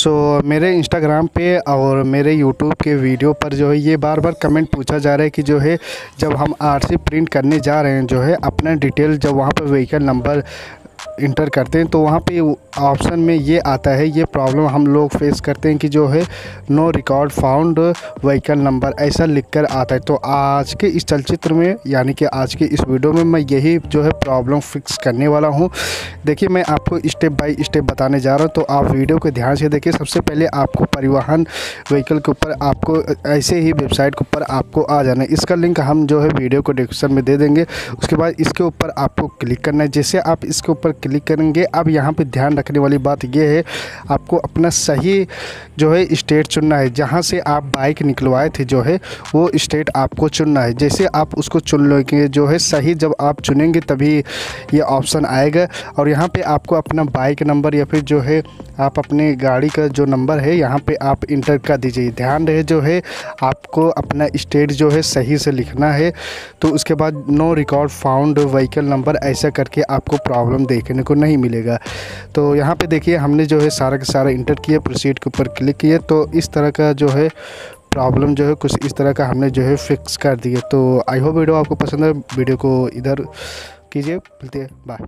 सो so, मेरे Instagram पे और मेरे यूट्यूब के वीडियो पर जो है ये बार बार कमेंट पूछा जा रहा है कि जो है जब हम आरसी प्रिंट करने जा रहे हैं जो है अपना डिटेल जब वहाँ पर व्हीकल नंबर इंटर करते हैं तो वहाँ पे ऑप्शन में ये आता है, ये प्रॉब्लम हम लोग फेस करते हैं कि जो है no record found vehicle number ऐसा लिख कर आता है। तो आज के इस चलचित्र में, यानी कि आज के इस वीडियो में मैं यही जो है प्रॉब्लम फिक्स करने वाला हूँ। देखिए, मैं आपको स्टेप बाय स्टेप बताने जा रहा हूँ तो आप वीडियो को ध्यान से देखिए। सबसे पहले आपको परिवहन व्हीकल के ऊपर आपको, ऐसे ही वेबसाइट के ऊपर आपको आ जाना है। इसका लिंक हम जो है वीडियो को डिस्क्रिप्शन में दे देंगे। उसके बाद इसके ऊपर आपको क्लिक करना है। जैसे आप इसके ऊपर क्लिक करेंगे। अब यहाँ पे ध्यान रखने वाली बात यह है, आपको अपना सही जो है स्टेट चुनना है। जहाँ से आप बाइक निकलवाए थे जो है, वो स्टेट आपको चुनना है। जैसे आप उसको चुन लोगे जो है सही, जब आप चुनेंगे तभी ये ऑप्शन आएगा। और यहाँ पे आपको अपना बाइक नंबर या फिर जो है आप अपने गाड़ी का जो नंबर है, यहाँ पे आप इंटर कर दीजिए। ध्यान रहे जो है, आपको अपना स्टेट जो है सही से लिखना है। तो उसके बाद no record found vehicle number ऐसा करके आपको प्रॉब्लम देखने को नहीं मिलेगा। तो यहाँ पे देखिए, हमने जो है सारा का सारा इंटर किया प्रोसीड के ऊपर क्लिक किए तो इस तरह का जो है प्रॉब्लम जो है, कुछ इस तरह का हमने जो है फिक्स कर दिया। तो आई होप वीडियो आपको पसंद है। वीडियो को इधर कीजिए। मिलते है। बाय